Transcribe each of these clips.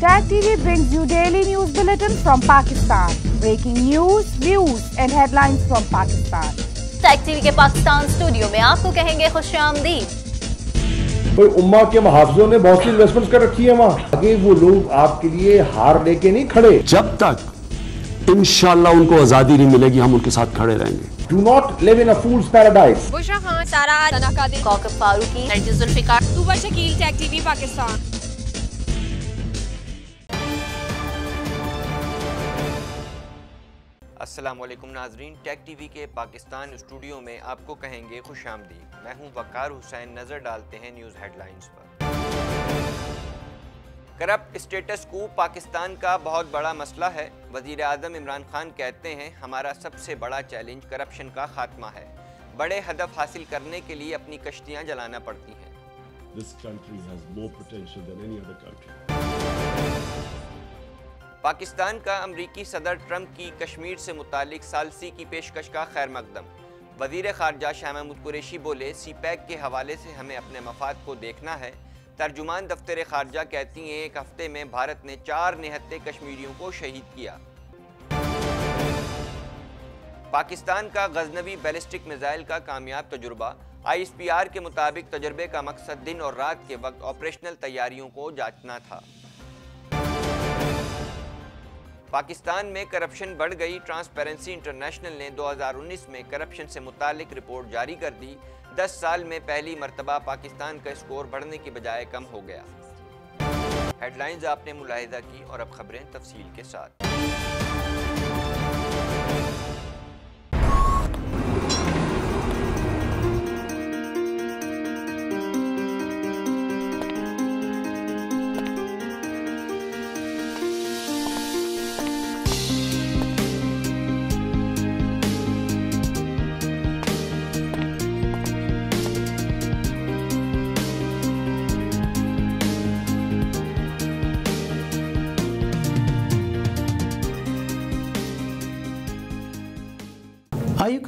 Tag TV brings you daily news bulletin from Pakistan. Breaking news, views and headlines from Pakistan. TV کے Pakistan studio میں آپ کو کہیں گے خوش آمدید۔ کوئی امہ کے محافظوں نے بہت سی انویسٹمنٹ کر رکھی ہے وہاں۔ آگے وہ لوگ آپ کے لیے ہار لے کے نہیں کھڑے۔ جب تک انشاءاللہ ان کو آزادی نہیں ملے گی ہم ان کے ساتھ کھڑے رہیں گے۔ Do not leave in fools paradise Bushra Khan Sara Sana Qadir Kokab Farooqi Nargis Zulfiqar Tooba Shakeel tech TV Pakistan السلام علیکم ناظرین، ٹیک ٹی وی کے پاکستان اسٹوڈیو میں آپ کو کہیں گے خوش آمدید۔ میں ہوں وقار حسین، نظر ڈالتے ہیں نیوز ہیڈ لائنز پر۔ کرپٹ اسٹیٹس کو پاکستان کا بہت بڑا مسئلہ ہے۔ وزیر اعظم عمران خان کہتے ہیں، ہمارا سب سے بڑا چیلنج کرپشن کا خاتمہ ہے۔ بڑے ہدف حاصل کرنے کے لیے اپنی کشتیاں جلانا پڑتی ہیں۔ This country has more potential than any other country. Pakistan کا امریکی صدر ٹرمپ کی کشمیر سے متعلق سالسی کی پیشکش کا خیر مقدم۔ وزیر خارجہ شاہ محمود قریشی بولے، سی پیک کے حوالے سے ہمیں اپنے مفاد کو دیکھنا ہے۔ ترجمان دفتر خارجہ کہتی ہیں، ایک ہفتے میں بھارت نے چار نہتے کشمیریوں کو شہید کیا۔ پاکستان کا غزنوی بیلسٹک میزائل کا کامیاب تجربہ۔ آئی ایس پی آر کے مطابق تجربے کا مقصد دن اور رات کے وقت آپریشنل تیاریوں کو جانچنا تھا۔ پاکستان میں کرپشن بڑھ گئی۔ ٹرانسپیرنسی انٹرنیشنل نے دو ہزار انیس میں کرپشن سے متعلق رپورٹ جاری کر دی۔ دس سال میں پہلی مرتبہ پاکستان کا اسکور بڑھنے کی بجائے کم ہو گیا۔ ہیڈ لائنز آپ نے ملاحظہ کی اور اب خبریں تفصیل کے ساتھ۔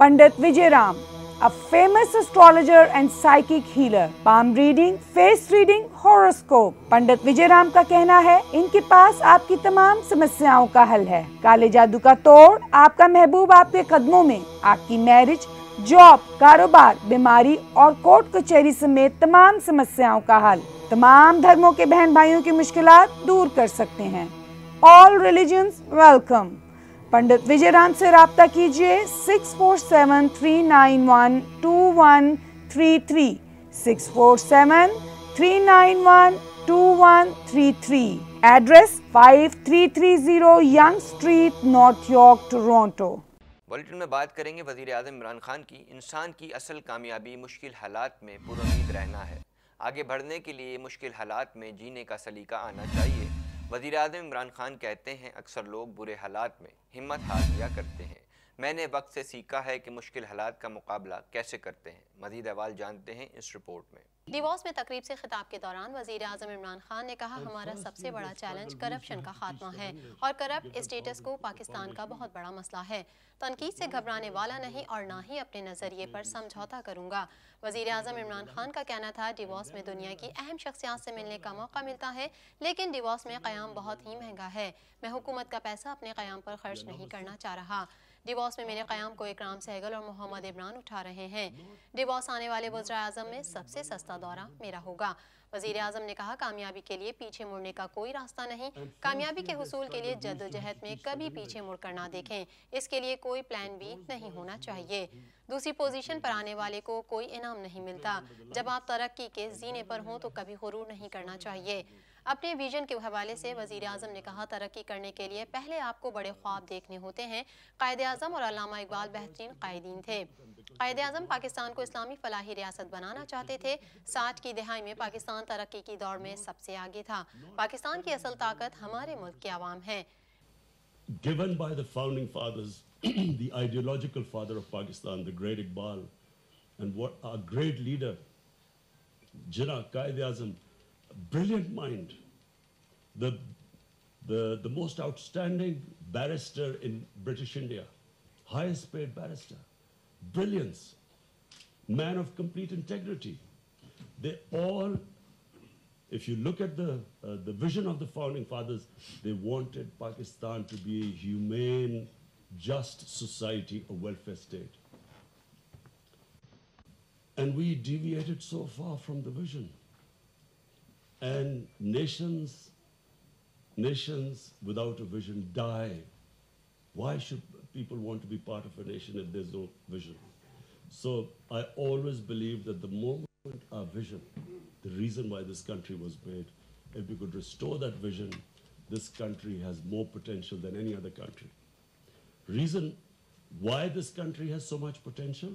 Pandit Vijay Ram a famous astrologer and psychic healer. Palm reading, face reading, horoscope. Pandit Vijay Ram کا کہنا ہے ان کے پاس آپ کی تمام سمسیاؤں کا حل ہے کالے جادو کا توڑ آپ کا محبوب آپ کے قدموں میں آپ کی میرج جاب کاروبار بیماری اور کوٹ کچہری سمیت تمام سمسیاؤں کا حل تمام دھرموں کے بہن بھائیوں کی مشکلات دور کر سکتے ہیں all religions welcome Pandit Vijay Ram سے رابطہ کیجیے six four seven three nine one four seven three nine address five three three zero young street North York Toronto bulletin میں بات کریں گے وزیر اعظم عمران خان کی۔ انسان کی اصل کامیابی مشکل حالات میں پرامید رہنا ہے۔ آگے بڑھنے کے لیے مشکل حالات میں جینے کا سلیقہ آنا چاہیے۔ وزیر اعظم عمران خان کہتے ہیں، اکثر لوگ برے حالات میں ہمت ہار دیا کرتے ہیں۔ میں نے وقت سے سیکھا ہے کہ مشکل حالات کا مقابلہ کیسے کرتے ہیں۔ مزید احوال جانتے ہیں اس رپورٹ میں۔ ڈیوارس میں تقریب سے خطاب کے دوران وزیر اعظم عمران خان نے کہا، ہمارا سب سے بڑا چیلنج کرپشن کا خاتمہ ہے اور کرپٹ اسٹیٹس کو پاکستان کا بہت بڑا مسئلہ ہے۔ تنقید سے گھبرانے والا نہیں اور نہ ہی اپنے نظریے پر سمجھوتا کروں گا۔ وزیر اعظم عمران خان کا کہنا تھا ڈیوارس میں دنیا کی اہم شخصیات سے ملنے کا موقع ملتا ہے، لیکن ڈیوارس میں قیام بہت ہی مہنگا ہے۔ میں حکومت کا پیسہ اپنے قیام پر خرچ نہیں کرنا چاہ رہا۔ ڈیوارس میں میرے قیام کو اکرام، سہگل اور محمد عمران اٹھا رہے ہیں۔ ڈیوارس آنے والے وزراء اعظم میں سب سے سستا دورہ میرا ہوگا۔ وزیر اعظم نے کہا، کامیابی کے لیے پیچھے مڑنے کا کوئی راستہ نہیں۔ کامیابی کے حصول کے لیے جد و جہد میں کبھی پیچھے مڑ کر نہ دیکھیں۔ اس کے لیے کوئی پلان بھی نہیں ہونا چاہیے۔ دوسری پوزیشن پر آنے والے کو کوئی انعام نہیں ملتا۔ جب آپ ترقی کے زینے پر ہوں تو کبھی غرور نہیں کرنا چاہیے۔ اپنے ویژن کے حوالے سے وزیر اعظم نے کہا ترقی کرنے کے لیے پہلے آپ کو بڑے خواب دیکھنے ہوتے ہیں۔ قائد اعظم اور علامہ اقبال بہترین قائدین تھے۔ قائد اعظم پاکستان کو اسلامی فلاحی ریاست بنانا چاہتے تھے۔ ساٹھ کی دہائی میں پاکستان ترقی کی دوڑ میں سب سے آگے تھا۔ پاکستان کی اصل طاقت ہمارے ملک کے عوام ہیں given by the founding fathers, the ideological father of Pakistan, the great Iqbal, and what our great leader, Jinnah Qaid Azam, brilliant mind, the, the, the most outstanding barrister in British India, highest paid barrister, brilliance, man of complete integrity. They all if you look at the, uh, the vision of the founding fathers, they wanted Pakistan to be a humane, just society, a welfare state. And we deviated so far from the vision. And nations, nations without a vision die. Why should people want to be part of a nation if there's no vision? So I always believe that the moment our vision, the reason why this country was made, if we could restore that vision, this country has more potential than any other country. Reason why this country has so much potential?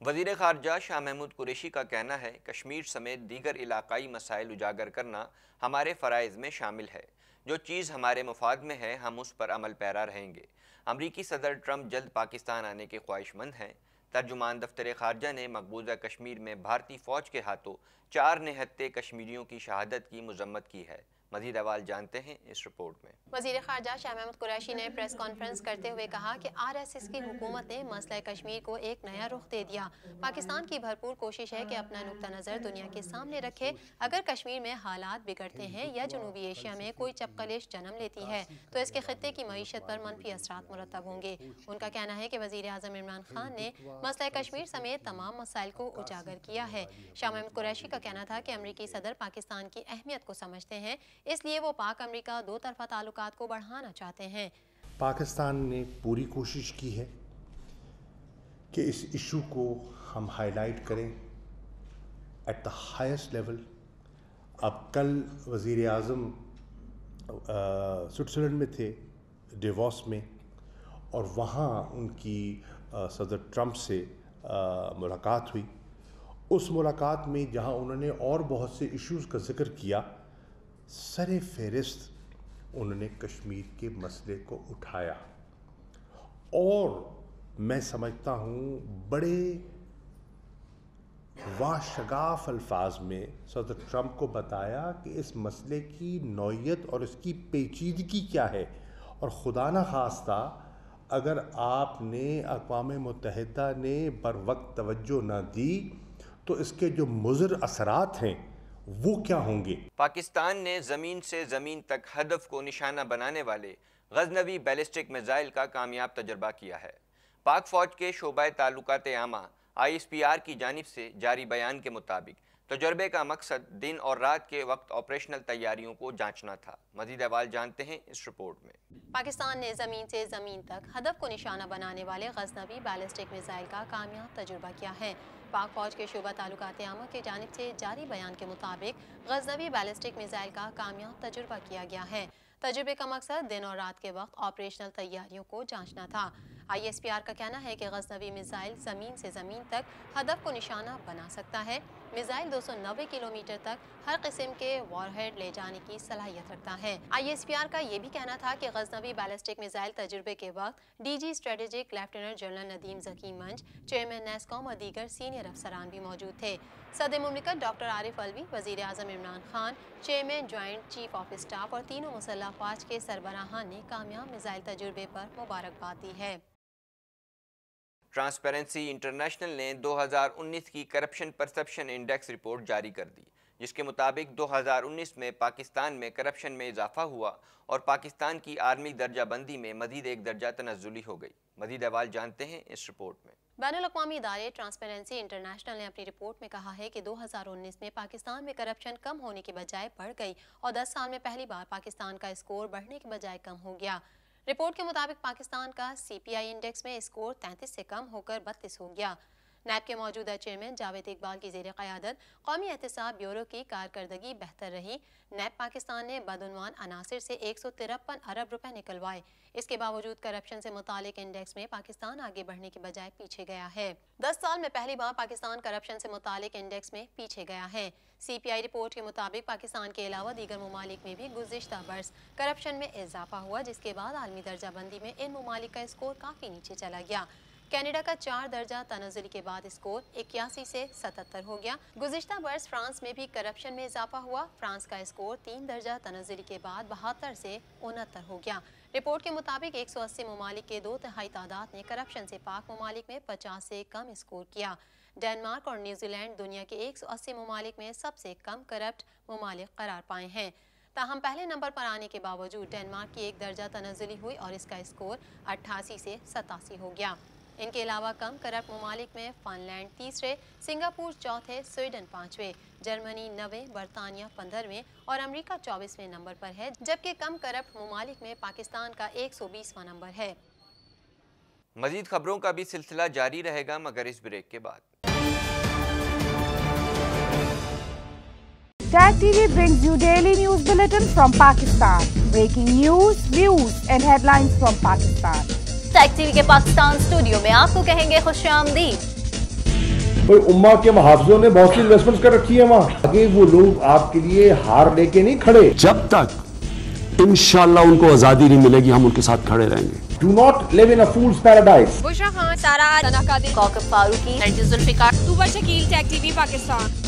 وزیر خارجہ شاہ محمود قریشی کا کہنا ہے، کشمیر سمیت دیگر علاقائی مسائل اجاگر کرنا ہمارے فرائض میں شامل ہے۔ جو چیز ہمارے مفاد میں ہے، ہم اس پر عمل پیرا رہیں گے۔ امریکی صدر ٹرمپ جلد پاکستان آنے کے خواہش مند ہیں۔ ترجمان دفتر خارجہ نے مقبوضہ کشمیر میں بھارتی فوج کے ہاتھوں چار نہتے کشمیریوں کی شہادت کی مذمت کی ہے۔ مزید احوال جانتے ہیں اس رپورٹ میں۔ وزیر خارجہ شاہ محمود قریشی نے پریس کانفرنس کرتے ہوئے کہا کہ آر ایس ایس کی حکومت نے مسئلہ کشمیر کو ایک نیا رخ دے دیا۔ پاکستان کی بھرپور کوشش ہے کہ اپنا نقطہ نظر دنیا کے سامنے رکھے۔ اگر کشمیر میں حالات بگڑتے ہیں یا جنوبی ایشیا میں کوئی چپکلش جنم لیتی ہے، تو اس کے خطے کی معیشت پر منفی اثرات مرتب ہوں گے۔ ان کا کہنا ہے کہ وزیر اعظم عمران خان نے مسئلہ کشمیر سمیت تمام مسائل کو اجاگر کیا ہے۔ شاہ محمود قریشی کا کہنا تھا کہ امریکی صدر پاکستان کی اہمیت کو سمجھتے ہیں۔ اس لیے وہ پاک امریکہ دو طرفہ تعلقات کو بڑھانا چاہتے ہیں۔ پاکستان نے پوری کوشش کی ہے کہ اس ایشو کو ہم ہائی لائٹ کریں۔ ایٹ دا ہائیسٹ لیول اب کل وزیر اعظم سوئٹزرلینڈ میں تھے ڈیووس میں، اور وہاں ان کی صدر ٹرمپ سے ملاقات ہوئی۔ اس ملاقات میں جہاں انہوں نے اور بہت سے ایشوز کا ذکر کیا سر فہرست انہوں نے کشمیر کے مسئلے کو اٹھایا۔ اور میں سمجھتا ہوں بڑے واشگاف الفاظ میں صدر ٹرمپ کو بتایا کہ اس مسئلے کی نوعیت اور اس کی پیچیدگی کیا ہے۔ اور خدا نہ خواستہ اگر آپ نے اقوام متحدہ نے بر وقت توجہ نہ دی تو اس کے جو مضر اثرات ہیں وہ کیا ہوں گے؟ پاکستان نے زمین سے زمین تک ہدف کو نشانہ بنانے والے غزنوی بیلسٹک میزائل کا کامیاب تجربہ کیا ہے۔ پاک فوج کے شعبہ تعلقات عامہ آئی ایس پی آر کی جانب سے جاری بیان کے مطابق تجربے کا مقصد دن اور رات کے وقت آپریشنل تیاریوں کو جانچنا تھا۔ مزید احوال جانتے ہیں اس رپورٹ میں۔ پاکستان نے زمین سے زمین تک ہدف کو نشانہ بنانے والے غزنوی بیلسٹک میزائل کا کامیاب تجربہ کیا ہے۔ پاک فوج کے شعبہ تعلقات عامہ کی جانب سے جاری بیان کے مطابق غزنوی بیلسٹک میزائل کا کامیاب تجربہ کیا گیا ہے۔ تجربے کا مقصد دن اور رات کے وقت آپریشنل تیاریوں کو جانچنا تھا۔ آئی ایس پی آر کا کہنا ہے کہ غزنوی میزائل زمین سے زمین تک ہدف کو نشانہ بنا سکتا ہے۔ میزائل دو سو نوے کلومیٹر تک ہر قسم کے وار ہیڈ لے جانے کی صلاحیت رکھتا ہے۔ آئی ایس پی آر کا یہ بھی کہنا تھا کہ غزنوی بیلسٹک میزائل تجربے کے وقت D G strategic lieutenant general Nadeem Zaki Manj chairman NESCOM اور دیگر سینئر افسران بھی موجود تھے۔ صدر مملکت ڈاکٹر عارف الوی وزیر اعظم Imran Khan chairman joint chief of staff اور تینوں مسلح افواج کے سربراہان نے کامیاب میزائل تجربے پر مبارکباد دی ہے۔ ٹرانسپیرنسی انٹرنیشنل نے دو ہزار انیس کی کرپشن پرسپشن انڈیکس رپورٹ جاری کر دی، جس کے مطابق دو ہزار انیس میں پاکستان میں کرپشن میں اضافہ ہوا اور پاکستان کی آرمی درجہ بندی میں مزید ایک درجہ تنزلی ہو گئی۔ مزید احوال جانتے ہیں اس رپورٹ میں۔ بین الاقوامی ادارے ٹرانسپیرنسی انٹرنیشنل نے اپنی رپورٹ میں کہا ہے کہ دو ہزار انیس میں پاکستان میں کرپشن کم ہونے کے بجائے بڑھ گئی اور دس سال میں پہلی بار پاکستان کا اسکور بڑھنے کے بجائے کم ہو گیا۔ رپورٹ کے مطابق پاکستان کا سی پی آئی انڈیکس میں اسکور تینتیس سے کم ہو کر بتیس ہو گیا۔ نیب کے موجودہ چیئرمین جاوید اقبال کی زیر قیادت قومی احتساب بیورو کی کارکردگی بہتر رہی۔ نیب پاکستان نے بدعنوان عناصر سے ایک سو ترپن ارب روپے نکلوائے۔ اس کے باوجود کرپشن سے متعلق انڈیکس میں پاکستان آگے بڑھنے کے بجائے پیچھے گیا ہے۔ دس سال میں پہلی بار پاکستان کرپشن سے متعلق انڈیکس میں پیچھے گیا ہے۔ سی پی آئی رپورٹ کے مطابق پاکستان کے علاوہ دیگر ممالک میں بھی گزشتہ برس کرپشن میں اضافہ ہوا، جس کے بعد عالمی درجہ بندی میں ان ممالک کا اسکور کافی نیچے چلا گیا۔ کینیڈا کا چار درجہ تنزلی کے بعد اسکور اکیاسی سے ستتر ہو گیا۔ گزشتہ برس فرانس میں بھی کرپشن میں اضافہ ہوا۔ فرانس کا اسکور تین درجہ تنزلی کے بعد بہتر سے انہتر ہو گیا۔ رپورٹ کے مطابق ایک سو اسی ممالک کے دو تہائی تعداد نے کرپشن سے پاک ممالک میں پچاس سے کم اسکور کیا۔ ڈینمارک اور نیوزی لینڈ دنیا کے ایک سو اسی ممالک میں سب سے کم کرپٹ ممالک قرار پائے ہیں۔ تاہم، پہلے نمبر پر آنے کے باوجود ڈینمارک کی ایک درجہ تنزلی ہوئی اور اس کا اسکور اٹھاسی سے ستاسی ہو گیا۔ ان کے علاوہ کم کرپٹ ممالک میں فن لینڈ تیسرے سنگاپور چوتھے سویڈن پانچویں جرمنی نوے برطانیہ پندرہویں اور امریکہ چوبیسویں نمبر پر ہے جبکہ کم کرپٹ ممالک میں پاکستان کا ایک سو بیسواں نمبر ہے مزید خبروں کا بھی سلسلہ جاری رہے گا مگر اس بریک کے بعد Tag TV brings you daily news bulletin from Pakistan. Breaking news, views and headlines from Pakistan. Tech TV کے پاکستان اسٹوڈیو میں آپ کو کہیں گے خوش آمدید۔ اما کے محافظوں نے بہت سی انویسٹمنٹ کر رکھی ہے وہاں۔ آگے وہ لوگ آپ کے لیے ہار لے کے نہیں کھڑے۔ جب تک انشاءاللہ ان کو آزادی نہیں ملے گی ہم ان کے ساتھ کھڑے رہیں گے۔ Do not leave in fools paradise Bushra Khan Sara Sana Qadri Kokab Farooqi Nargis Zulfiqar Tooba Shakeel tech TV Pakistan.